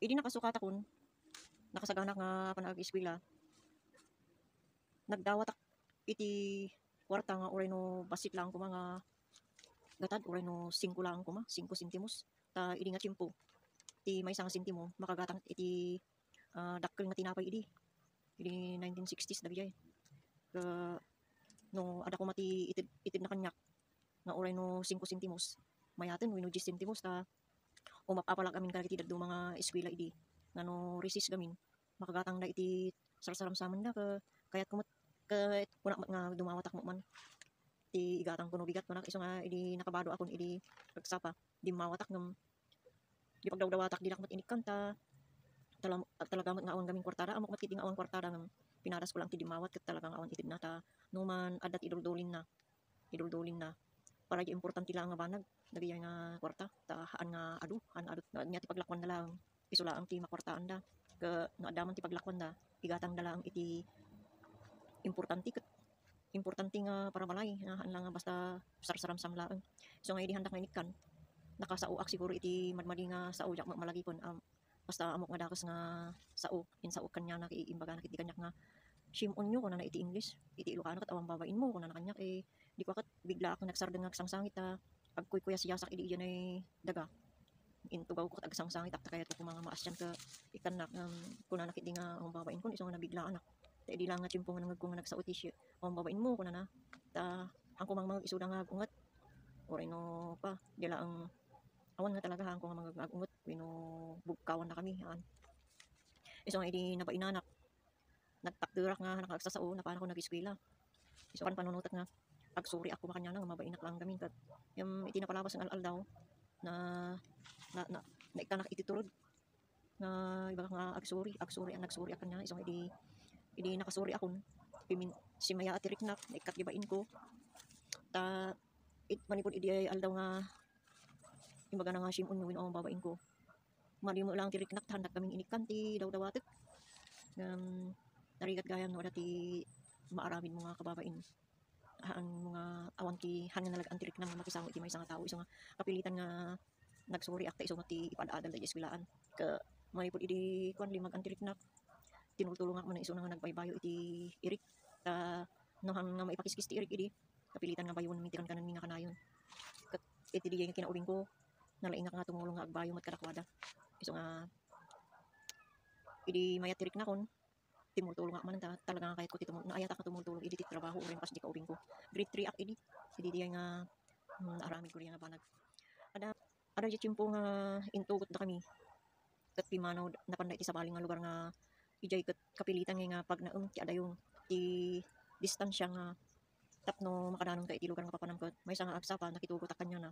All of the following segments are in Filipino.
Idi nakasukat akon. Nakasagana nga panag-eskwela. Nagdawat iti kwarta nga oray no basit lang ko mga gatad oray no 5 lang ko ma 5 sentimos. Ta idi nga tiyempo ti may isang sentimo makagatang iti ah, dakkel nga tinapay idi. Idi 1960s dagiti ka no ada ko mati itid, itid na kanyak nga oray no 5 sentimos. Mayaten wenno 10 sentimos ta umapapalag amin kadagiti dadto mga eskwela idi. Nga no resist gamin. Makagatang na iti sarsaram sa amin na ka kayat kumot ka kuna nga dumawatak mo man. Ti igatang kuno bigat kunak iso nga idi nakabado akon idi pagsapa. Di mawatak ngam di pagdawdawatak di nakmat inikan ta. Talam, talaga mat nga awan gaming kwartada amok mat kiti nga awan kwartada ngam pinaras ko lang ti dimawat ket talagang awan itid na ta. Numan adat iduldulin na. Iduldulin na para di importante lang nga banag dagiti nga kwarta ta haan nga adu haan adu nya ti paglakwan na lang iso lang ti makwartaan da. Ka nga adaman ti paglakwan da igatang da lang iti importante ket importante nga para malay na haan lang nga basta sarsaram samlaan so nga idi handak nga inikan nakasauak siguro iti madmadi nga sao jak malagipon um, basta amok nga dakas nga sao in sao kanya na iimbaga na kanyak nga shimon nyo kuna na iti English iti Ilocano kat awang babain mo kuna na kanyak eh di ko kat bigla ako nagsardeng nga sangsangit ta agkoy kuya siyasak idi iyan ay daga. Intubaw ko kat agsangsangit akta kayat ko mga maasyan ka ikan na um, kuna na kiti nga ang babain ko iso nga nabiglaan anak. Ta di lang nga timpo nga nangag ko nga nagsao ti siya ang babain mo kuna na ta ang kumang mga isuda nga ungat oray no pa dila ang awan nga talaga hang ko nga mga ungat wino bugkawan na kami an iso nga idi nabainanak nagtakdurak nga nakagsasao na paano ko nag-eskwela. Iso kan nga agsuri ako makanya nga mabainak lang kami kat yung iti napalabas ng alal daw na na na, na ikanak iti turod nga iba nga agsuri agsuri ang nagsuri akan niya iso nga idi idi nakasuri akon pimin si maya atirik na ikat ko. Ta it manipod idi ay aldaw nga imbaga na nga shimon win ang babain ko. Mali mo lang tirik nak handak kaming inikanti daw dawatek um, narigat gayam no dati maaramin mga kababain ang mga awan ti hangin nalag antirik nang makisama iti may isang tao iso nga kapilitan nga nagsuri akta iso nga ti ipadadal da eswilaan ka manipod idi kwan limag antirik nak tinultulong ako man iso nga nagbaybayo iti irik ta no hang nga maipakiskis ti irik idi kapilitan nga bayon mintikan kanan mi nga kanayon. Kat iti di nga kinaubing ko nalaing nga tumulong nga agbayo mat kadakwada. Iso nga idi mayat tirik na kon timultulong nga man ta talaga nga kahit ko ti tumulong naayat ako tumultulong idi trabaho rin pas di kaubing ko. Grade 3 ak idi idi di nga hmm, naaramid ko rin nga banag. Ada ada di tiyempo nga intugot na kami. Kat pimanaw napanday ti sabaling nga lugar nga ijay kat kapilitan nga pag naum ti adayon ti distansya nga tapno makadanon ka iti lugar nga papanam kat may nga agsapa nakitugot ak kanya na.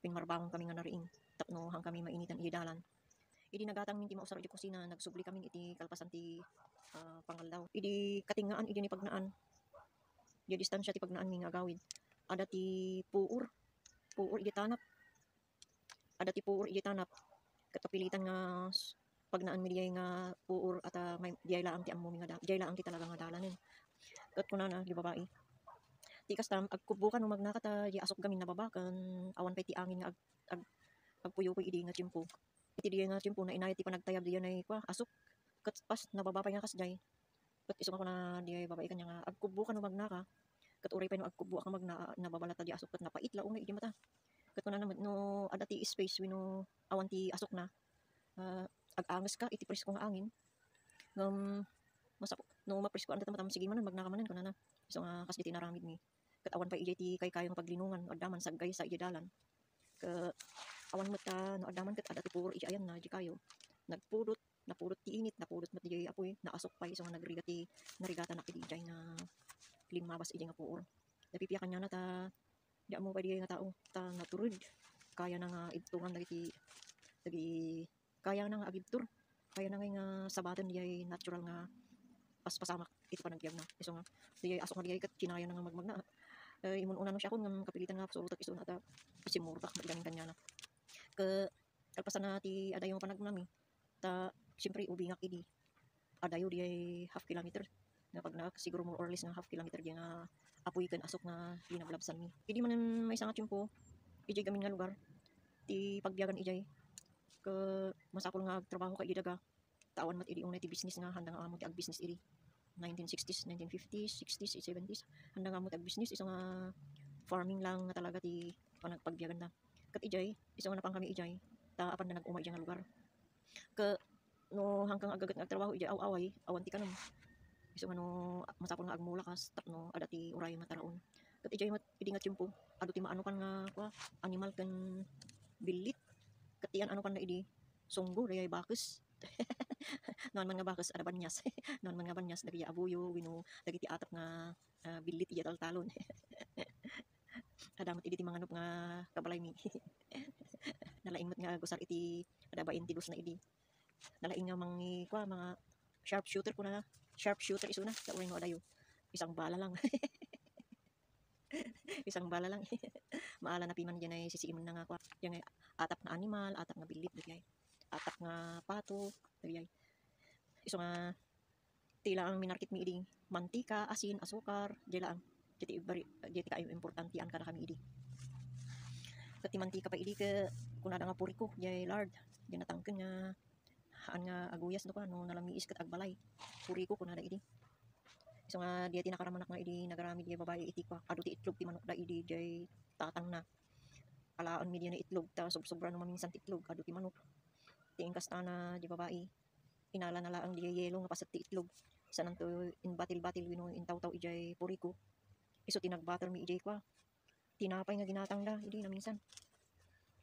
Pinmarbangon kami nga nariing tapno hang kami mainitan idalan idi nagatang minti mausar di kusina nagsubli kami iti kalpasan ti ah, pangaldaw idi katingaan idi ni pagnaan. Di distansya ti pagnaan mi agawid ada ti puur puur idi tanap. Ada ti puur idi tanap. Katapilitan nga pagnaan mi diyay nga puur at ah, may diyay laang ti ammo mi nga da diyay laang ti talaga nga dalanen kat kunana di babae. Ti kastam agkubukan no magnakata di asok gamin na babakan awan pa ti angin nga ag, ag agpuyo-puy idi nga tiyempo iti diya nga tiyempo na inayat ti panagtayab diya na kwa asok. Kat pas nababa pa nga kasjay kat isong ako na diya babae kanya nga agkubo ka no magnaka kat uray pa no agkubo ka magna nababalata di asok. Kat napait laong nga idi mata. Kat kuna naman no ada ti space wino awan ti asok na. Ah, ag-angas ka iti presko nga angin. Ngam masap no mapresko anda tamatam sige manan magnaka manan kuna na. Iso nga kas di tinaramid mi. Kat awan pa ijay ti kay kayo nga paglinungan adaman saggay sa ijadalan ka awan mo ta no adaman kat ada ti puro iti ayan na di kayo. Nagpudot napudot ti init napudot mo ti jay apoy naasok pa iso nga nagriga ti narigata na kiti ijay na limabas ijay nga puor. Napipiyakan niya na ta di mo pa di nga tao ta naturud kaya na nga ibtungan dagiti dagi kaya na nga agibtur. Kaya na nga nga sabatan di natural nga paspasamak iti panagbiag na. Iso nga di asok nga di kat kinaya na nga magmagna. Uh, imun una no siya kun kapilitan nga surutak iso na ta isimurtak magaling kanya na ke kalpasan na ti adayo panag nami ta siyempre ubingak idi adayo di ay half kilometer. Nga pag na siguro more or less nga half kilometer di nga apoy kan asok nga linablabsan mi. Idi man may sangat po. Ijay gamin nga lugar. Ti pagbiyagan ijay. Ka masakol nga trabaho kay daga. Tawan mat idi unay ti business nga. Handa nga amo ti ag business iri. 1960s, 1950s, 60s, 70s. Handa nga amo ti ag business. Isa nga farming lang nga talaga ti panagpagbiyagan na. Kat ijay, isa nga napang kami ijay. Ta apan na nag-umay ijay nga lugar. Ka no hanggang agagat nga trabaho ijay aw-away, awan ti kanam. Isa nga no masakol nga agmula kas tapno adati uray mataraon. Kat ijay mat idingat yun po. Ado ti maano kan nga kwa animal kan bilit. Kat iyan ano kan na idi sunggo dayay bakes. Noan man nga bakes ada banyas. Noan man nga banyas dagiti abuyo wino dagiti atap nga ah, bilit iya taltalon. Adamat idi ti mga nup nga kabalay mi. Nalaing nga gusar iti ada ba intidos na idi. Nalaing nga mangi kwa mga sharp shooter ko na sharp shooter isuna sa uring dayo. Isang bala lang. Isang bala lang. Maala na piman dyan ay sisiimon na nga kwa. Yan ay atap nga animal, atap nga bilit, dagay. Atap nga pato, dagay. Iso nga tila ang minarkit mi iding mantika, asin, asukar, dila ang jeti bari jeti kayo importante an kada kami idi. Kati mantika pa idi ke kunada nga puri ko, jay lard, jay natangken nga haan nga aguyas no ka no nalamiis kat agbalay. Puri ko kunada idi. So nga diya tinakaramanak nga idi nagarami diya babae iti kwa. Ado ti itlog ti manok da idi jay tatang na. Alaon mi na itlog ta sob-sobra no maminsan ti itlog ado ti manok. Ti ingkas ta na di babae. Inala na laang diya yelo nga pasat ti itlog. Sa nanto in batil-batil wino in taw-taw ijay puriko. Iso tinagbatter mi ijay kwa. Tinapay nga ginatang da idi na minsan.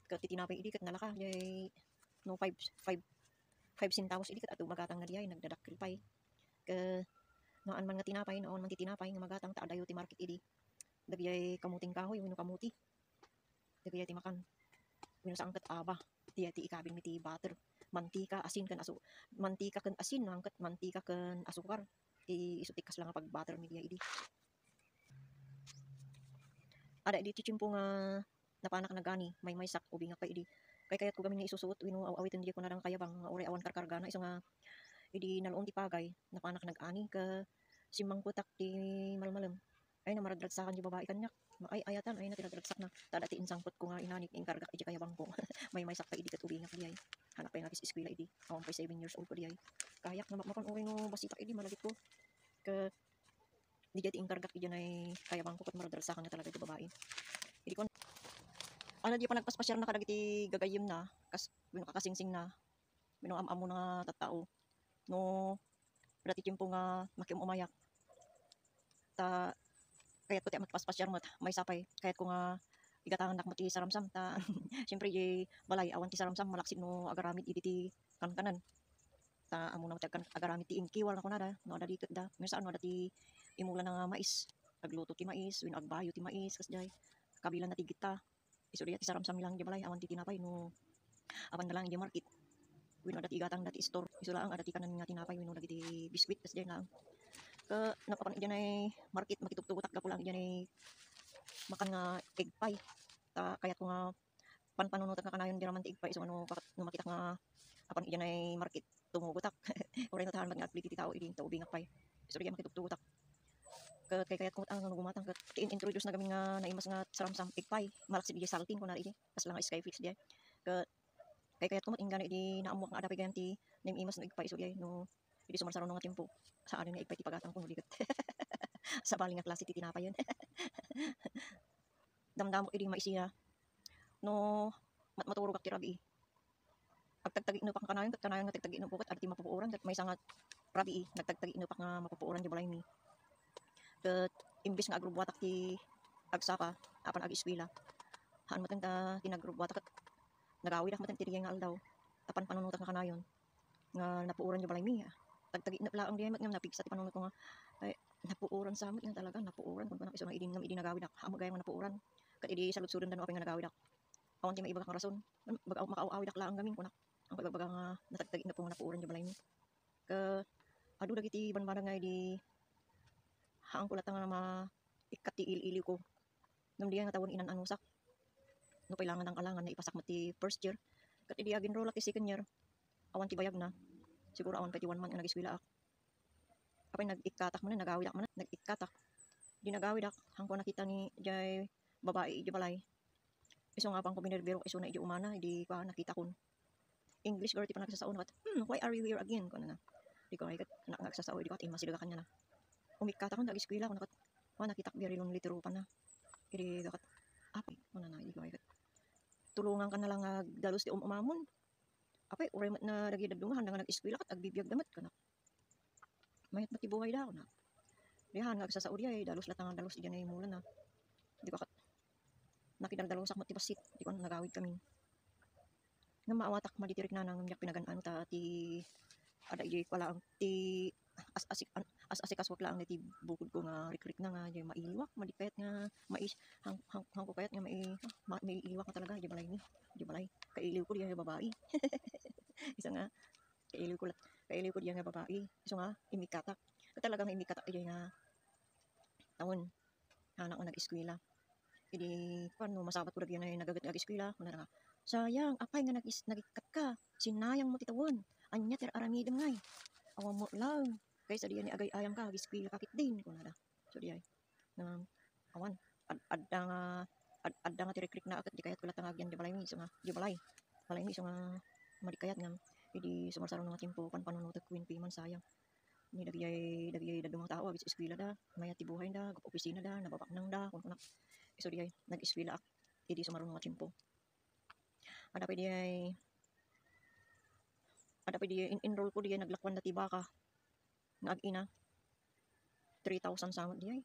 Kat ti tinapay idi kat nalaka jay no 5 5 5 centavos idi kat ato magatang na diya nagdadakkel pay. Ka noan man nga tinapay noon man ti tinapay nga magatang ta adayo ti market idi dagiyay kamuting kahoy wenno kamuti dagiyay ti makan wenno sa angkat aba diya ti ikabing mi ti butter mantika asin kan asu mantika kan asin angkat mantika kan asukar ti isutikas lang nga pag butter mi idi ada idi ti chimpo nga napanak na gani may may sak ubi nga pa idi kay kayat ko gamin nga isusuot wenno awawiton diya ko na lang kayabang nga uri awan karkarga na iso nga idi nalong ti pagay napanak nag-ani ka simang kutak ti malmalem. Ay namaradragsakan di babae kanyak. Ay ayatan ay natinadragsak na. Tada ti insangkot ko nga inani inkarga iti kaya bangko may may sakta idi kat ubi nga diyay hanap pa nga kis eskwela idi. Awan pa 7 years old ko diyay kayak na makan uri no basita idi malagit ko. Ka di jati inkarga idi ay kaya bangko kat maradragsakan na talaga di babae. Idi kon ano di pa nagpaspasyar na kadagiti gagayim na kas bino kakasingsing na. Bino am-amo na nga tattao no dati timpo nga makium umayak. Ta kayat ko ti amat paspasyar mat may sapay. Kayat ko nga igatangan nak mati saramsam. Ta syempre di balay awan ti saramsam malaksid no agaramid idi ti kankanan. Ta amo na kan agaramid ti inkiwal na kunada no ada dikit da. May saan no ada ti imula na nga mais. Agluto ti mais win agbayo ti mais kas jay. Kabilan na ti gita. Di ti saramsam lang di balay awan ti tinapay no. Apan na lang di market. Wino dati igatang dati store. Iso lang adati kanan nga tinapay wino dati biskwit kas diyan lang. Ka napapan diyan ay market makitugtugutak ka pulang diyan ay makan nga egg pie. Ta kayat ko nga panpanunutan ka kanayon di naman ti egg pie. So ano pakat no makita nga apan diyan ay market tumugutak oray natahan man nga agpliti ti tao idi ta ubi nga pie iso diyan makitugtugutak ka kay kayat ko ang ano gumatang ka introduce na kami nga naimas nga saramsam egg pie malak si salting ko na idi kas lang skyflix diyan ka kay kayat kumot ingana idi naamuak nga adapay ganti nim imas no igpay so diay no idi sumarsaro nga timpo sa anin nga igpay ti pagatang kuno digat sa baling nga klase ti tinapay yun. Damdam idi maisiya. No mat maturog ak ti rabi. Agtagtagi no pak kanayon kat kanayon nga tagtagi no pukat arti mapupuoran kat may sangat rabi nagtagtagi no pak nga mapupuoran di balay mi kat imbis nga agrubwatak ti agsaka apan ag eskwela haan mo ta tinagrubwatak kat nagawi dak matan tiriya nga aldaw tapan panunutan nga kanayon nga napuuran yung balay miya tagtagi na laang diyan nga napigsa ti panunut ko nga ay napuuran sa amin nga talaga napuuran kun iso nga idin nga idin nagawi dak amo gayang napuuran kat idi salud-sudon dan nga nagawi dak awan ti maiba kang rason. Baga makaawi dak laang gamin kunak ang pagbaga nga natagtagi na po nga napuuran yung balay mi. Ka adu dagiti banbana nga idi haang kulat nga ma ikat ti il-ili ko. Nung diyan nga tawon inan anusak no kailangan ang alangan na ipasak mo ti first year. Kat idi agin rola ti second year. Awan ti bayag na. Siguro awan pa one month nga nag-eskwela ak kapay nag-ikatak man na nagawi dak man nag-ikatak. Di nagawi dak hangko nakita ni jay babae di balay. Iso nga pang kuminerbiro iso na idi umana idi pa nakita kon English girl ti pa nagsasaon kat hmm why are you here again? Ko na na di ko ay kat na nagsasaon di ko at imasilaga kanya na umikata ko dagi eskwela ko nakat wa nakita ko very lonely tirupan na. Iri kat apay ko na na di ko ay kat tulungan ka na lang nga dalos ti umamon. Apay uray mat na dagi dadungahan nga nag-eskwela kat agbibiyag damat ka na. Mayat mati buhay da ko na. Dihan nga sa Saudi ay dalos latang dalos diyan ay mula na. Di ko kat nakidaldalosak mo ti basit di ko nagawid kami. Nga maawatak maditirik na nang miyak pinaganaan ta ti ada ijay ko lang ti as asik as asikas wak lang ti bukod ko nga rikrik na nga di mailiwak madikayat nga mais hang hang, hang ko kayat nga mai ma, may iliwak na talaga di balay ni di balay kailiw ko diyan nga babae isa nga kailiw ko kailiw ko diyan nga babae isa nga imikatak talagang imikatak diyan nga taon anak ko nag-eskwela Idi, paano, masabat ko lagi na yung nagagat nag eskwela. Kuna nga, sayang, apay nga nag nagikat ka. Sinayang mo titawon. Anya ter aramidem ngay. Awa mo lang. Kaysa diyan ni agay ayang ka, eskwela kakit din. Kuna na. So diyan. Nga, awan. Ad, adda nga, ad, adda nga tirikrik na akat. Di kayat ko latang agyan. Di balay mi. So nga, di balay. Balay mi. So nga, madikayat nga. Idi, sumarsaro nga timpo. Pan panunutot ko yung piman sayang. Ni dagiyay, dagiyay da dumang tao. Abis eskwela da. Maya tibuhay da. Gup opisina da. Nababaknang da. Kung kuna So di ay nag-eskwela ak. Idi sumarunong nga timpo. Ada pa ay ada pa di ay in-enroll ko di ay naglakwan na tiba ka. Nga ag-ina. 3,000 samot di ay.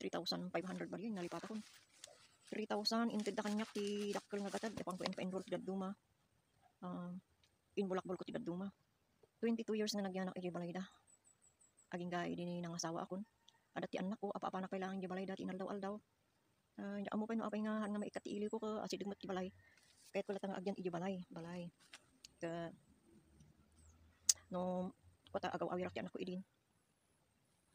3,500 ba di ay nalipat ako. 3,000 inted na kanyak ti dakkel nga gatad. Ipang ko enroll ti daduma. Um, inbulakbol ko ti daduma. 22 years nga nagyanak iti balay da. Aging gaya din ng asawa akon ada ti anak ko apa apa na kailangan di balay dati inaldaw aldaw uh, amo pa no apay nga nga maikati ili ko ka asidog mat ti balay kahit ko latang agyan iji balay balay. Ka no kota agaw awirak ti anak ko idin.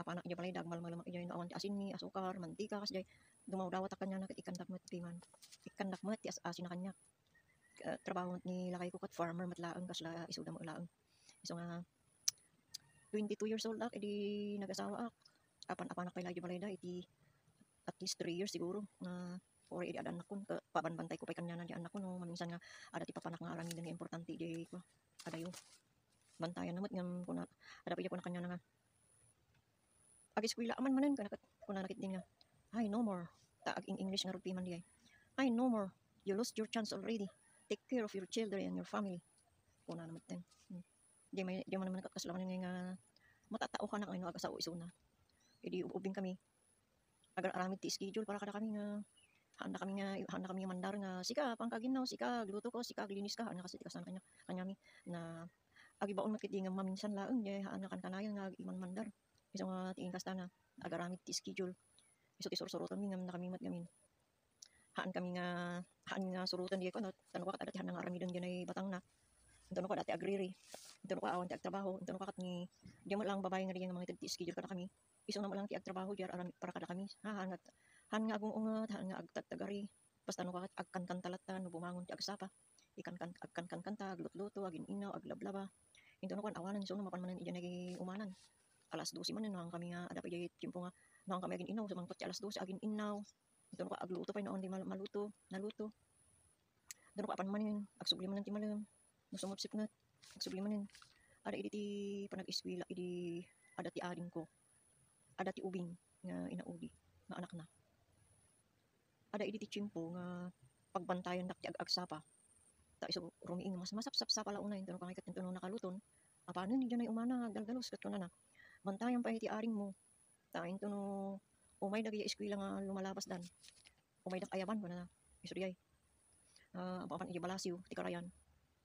Apa na iji balay dagmal malamak iji no awan asin mi asukar mantika kas jay. Dumaw dawat kanya na ikandak mat piman ikandak mat ti as asin kanya. Uh, trabaho ni lakay ko kat farmer matlaang kas la isuda mo ilaang so nga 22 years old ak edi nag-asawa ak. Apan-apan na kay balay da iti at least 3 years siguro na or iti ada anak ko ka pabanbantay ko pay kanya na di anak ko no maminsan nga ada ti papanak nga aramidan nga importante di ko ada yo bantayan namot ngam kuna ada pa ko na kanya na nga ag eskwela aman manen kana kuna nakit din nga ay no more. Ta ag in English nga rugpi man di ay ay no more. You lost your chance already. Take care of your children and your family. Kuna namot din hmm. di may di man naman kaslaman nga matatao ka na ano aga sa isuna Idi ubing kami. Agar aramid ti schedule para kada kami nga handa kami nga handa kami nga mandar nga sika pangkaginaw sika gluto ko sika glinis ka. Ana kasi tikasan kanya kanyami na agi baon makiti nga maminsan laeng jay hana kan kanayan nga iman mandar. Iso nga tingin kasta na agar aramid ti schedule. Iso ti surutan mi nga na kami mat gamin haan kami nga haan nga surutan di ko no tanu ka dati handa nga aramidon diyan ay batang na. Tanu ka dati agriri. Tanu ka awan ti agtrabaho. Tanu ka kat ni di mo lang babae nga diyan nga mga ti schedule kada kami. Iso na lang ti agtrabaho jar aram para kada kami. Ha nga han nga agong ungat han nga agtagtagari. Basta no kakat agkan kan talatan no bumangon ti agsapa. Ikan kan agkan kan kanta aglutluto agin inaw aglablaba. Into no kan awanan so no mapan manan iyan nagi umanan. Alas 12 man nang kami nga ada pa jay timpo nga nang kami agin inaw sumangkot ti alas 12 agin inaw into no ka agluto pa noon di mal maluto naluto. Doon ko apan manin agsubli manan ti malam. Musumupsip na agsubli manin ada idi ti panag-eskwela idi ada ti ading ko. Ada ti ubing nga inaudi nga anak na ada idi ti chimpo nga pagbantayan dak ti ag-agsapa ta iso rumiing mas masapsap sa pala unay tanong kangay katinto nung nakaluton. Apano ni janay umana galgalos kat na bantayan pa iti aring mo. Ta into no umay dagi eskwela nga lumalabas dan. Umay dak ayaban ba na. Iso diyay uh, apapan iti balasiw ti karayan.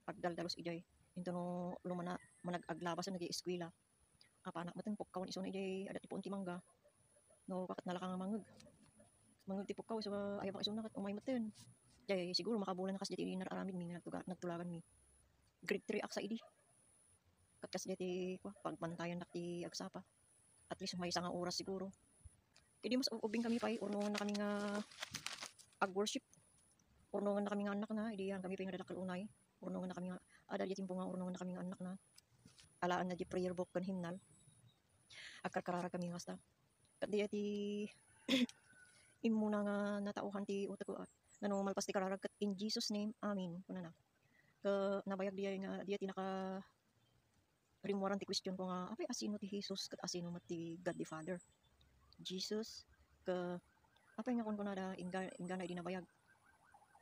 Pagdaldalos ijay into no lumana manag-aglabasan nagi eskwela. Apa anak matin pukkaw iso na ijay ada tipon ti mangga. No kakat nalaka nga mangag mangag ti pukkaw so ayaw pa iso na kat umay matin jay siguro makabulan na kas diti nararamid mi nagtuga, nagtulagan mi grade 3 aksa idi kat kas diti kwa pagbantayan nak ti agsapa. At least may isang oras siguro. Kidi mas ubing kami pa urno na kami nga ag worship urno na kami nga anak na idi yan kami pa nga dadakal unay. Urno na kami nga ada di timpo nga urno na kami nga anak na. Alaan na di prayer book kan himnal. Agkarkarara kami nga hasta. Kat ati imo na nga natauhan ti utak ko ngano malpas ti kararag kat in Jesus name amen kuna na. Ka nabayag diya nga diya tinaka rimwaran ti question ko nga apay asino ti Jesus kat asino mat ti God the Father? Jesus ka apay nga kun kuna da inga inga na di nabayag.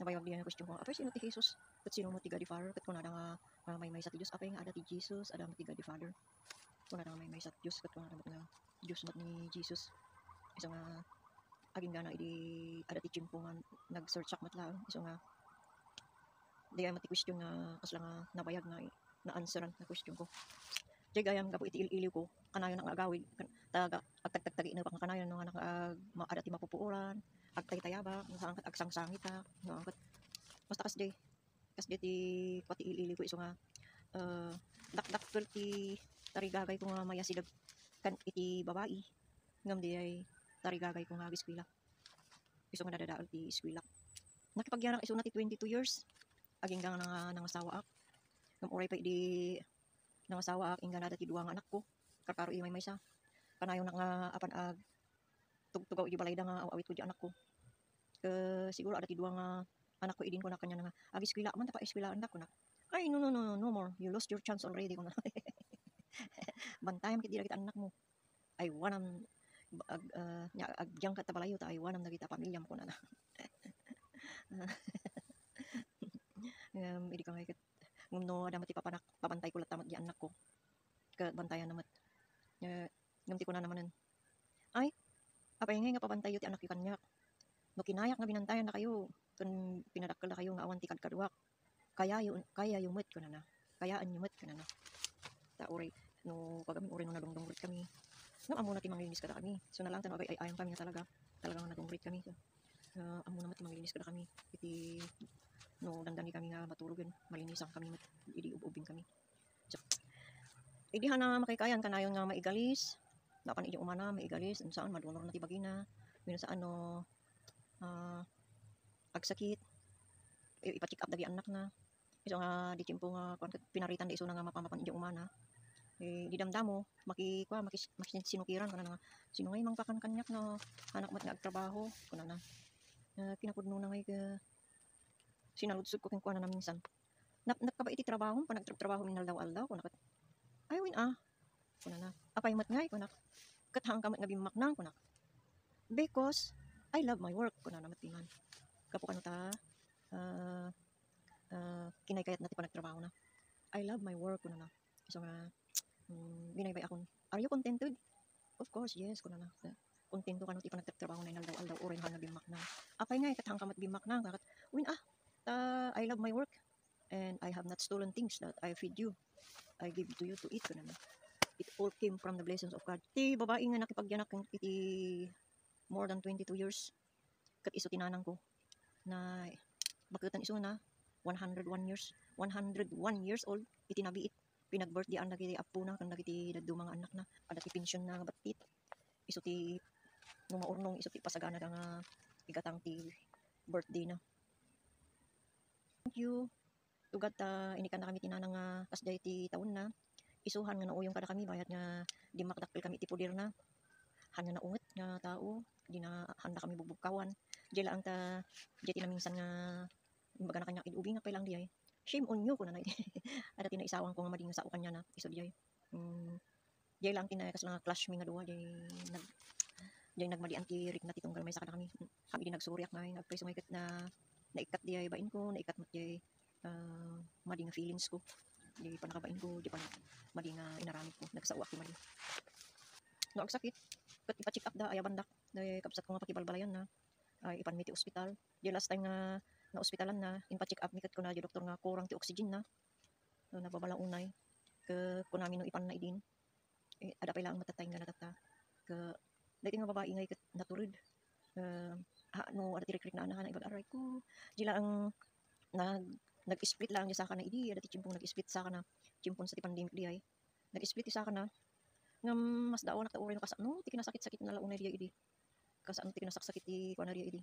Nabayag diya nga question ko apay sino ti Jesus kat sino mo ti God the Father? Kat kuna da nga ah, may may sa ti Dios apay nga ada ti Jesus ada mo ti God the Father. Kuna da nga may may sa ti Dios kat kuna da mat nga Dios mat ni Jesus. Isa nga aging gana idi ada ti chimpo nga nag-search ak matlaon iso nga di ay mati question nga kasla nga nabayag nga i- na answeran na question ko. Di gayam gapo iti iliw ko kanayon ang agawid kan- taga agtagtagtagi na pang kanayon nga naka ag maada ti mapupuuran agtay tayaba nga angkat agsang sangita nga angkat basta kas di kas di ti pati iliw ko iso nga uh, dakdak ti tarigagay ko nga mayasidag kan iti babae ngam di ay tarigagay ko nga giskwila iso nga dadadaal ti eskwela. Nakipagyanak iso na ti 22 years. Aging gang nga nangasawa ak. Ngam oray pa di nangasawa ak ingga na ti duwa nga anak ko. Karkaro imay may sa. Kanayon na nga apan ag tugtugaw iti balay nga awit ko di anak ko. Ke siguro ada ti duwa nga anak ko idin ko na kanya nga ag eskwela man ta pa eskwela anak ko na? Ay no no no no more. You lost your chance already. Ko na bantayan kita anak mo. Ay wanam ag uh, nya agyang ka tabalayo ta ay wanam nagita pamilya mo na um, idi ka ngay kat ngum no ada mati papanak papantay ko latamat di anak ko. Ka bantayan namat nya ngam ti ko na namanen ay apa ngay nga papantay yo ti anak kanyak no kinayak nga binantayan na kayo. Kun pinadakkel na kayo nga awan ti kadkaduak kaya yu kaya yu met ko na na. Kayaan yu met ko na na. Ta oray no pag kami oray no nadungdungrit kami ngam amo na ti manglinis kada kami. So na lang tan ay ayam kami nga talaga. Talagang nadungrit kami. So, uh, amo na ti manglinis kada kami. Iti no dandani kami nga maturugan malinisan kami mat idi ububin kami. So, idi na makikayan kanayon nga maigalis. Dapan idi umana maigalis. Un saan madunor na ti bagina. Sa ano ah agsakit. I- ipa-check up dagi anak na. Iso nga di timpo nga pinaritan da iso na nga mapamapan idi umana eh di damdamo maki kwa maki, maki sinukiran kana nga sino ngay mang pakan kanyak na anak mat nga agtrabaho kuna na uh, pinapudno na ngay ka sinaludsod ko kung kuha na minsan. Nap nakaba iti trabaho, pa nagtrabaho min daw aldaw, kunak. Ay win ah. Kuna na. Apay mat ngay kunak. Katang kamat nga bimak nang kunak. Because I love my work kuna na matiman. Kapo kano ta uh, uh, kinay kayat natin pa nagtrabaho na. I love my work kuna na. So nga um, binaybay akon. Are you contented? Of course, yes kuna na. Kontento ka no ti pa nagtrabaho na inaldaw aldaw oren ha nga bimak nang. Apay ngay katang kamat bimak nang kakat. Win ah uh, I love my work and I have not stolen things that I feed you. I give to you to eat. Ganun. It all came from the blessings of God. Ti babae nga nakipagyanak ng iti more than 22 years. Kat iso tinanang ko na bakutan iso na 101 years. 101 years old. Iti nabiit. Pinag-birthday ang nagiti apo na kang nagiti daddo mga anak na. Ada ti pension na nga batit. Iso ti nung maurnong iso ti pasagana da nga igatang ti birthday na thank you tugat ta uh, inikan na kami tinanang nga kasday ti taon na isuhan nga nauyong kada kami bayad nga di makadakpil kami ti pudir na hanya na unget nga tao di na handa kami bubugkawan di lang ta di ti minsan nga baga na kanya idubi nga pailang di ay shame on you ko na na ada tina isawang ko nga mading sa kanya na. Iso di ay um, di lang tina kas nga clash mi nga duwa di nag di nagmadian ti rik na titunggal may sa kami kami di nagsuriak nga nagpaiso nga ikat na naikat di ay bain ko naikat mat di uh, madi nga feelings ko. Di pa nakabain ko di pa madi nga inaramid ko. Nagsawa ko madi no ang sakit. Kat ipa check up da ay bandak di kapsat ko nga pakibalbalayan na. Ay ipan mi ti ospital. Di last time nga na ospitalan na in pa check up mikat ko na di doktor nga kurang ti oxygen na. No, nababala unay ke ko namin no ipan na idin eh, ada pa ilang matatay nga natata. Ke dati nga babae nga ikat naturid. Uh, ha, no ada tirik na anak ibag aray ko. Dila ang nag nag-split lang sa kana idi ada ti chimpong nag-split sa kana chimpon sa ti pandemic di ay. Nag-split sa kana ngam mas daw nak taurin kas no ti kinasakit-sakit na launay di idi. Kas ano ti kinasakit ti kuana di idi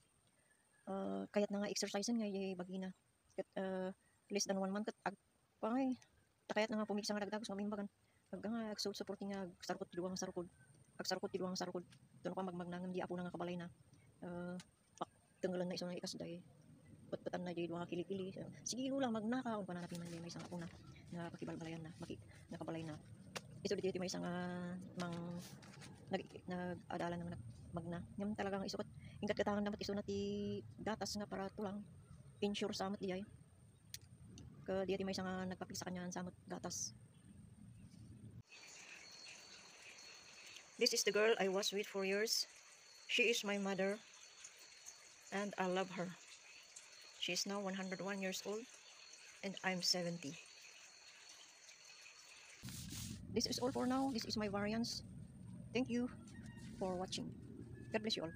uh, kayat na nga exercise nga di bagina kat uh, less than one month kat ag pangay. Takayat na nga pumiksa nga dagdag sa mamimbagan ag nga ag supporting nga sarkot ti duwang sarkod ag sarkot ti duwang sarkod doon pa magmagnangam di apo na nga kabalay na. Uh, tanggalan na iso na ikas day. Putputan na jay mga kilikili. Sige lula magnaka kung pananapin man may isang una nga pakibalbalayan na maki nakabalay na. Ito dito may isang ah, mang nag nag-adala ng magna. Ngam talagang isukot ingkat katangan dapat iso na ti gatas nga para tulang insure samot di ay. Ka di may isang ah, nagpapil sa kanya samot gatas. This is the girl I was with for years. She is my mother and I love her. She is now 101 years old and I'm 70. This is all for now. This is my variants. Thank you for watching. God bless you all.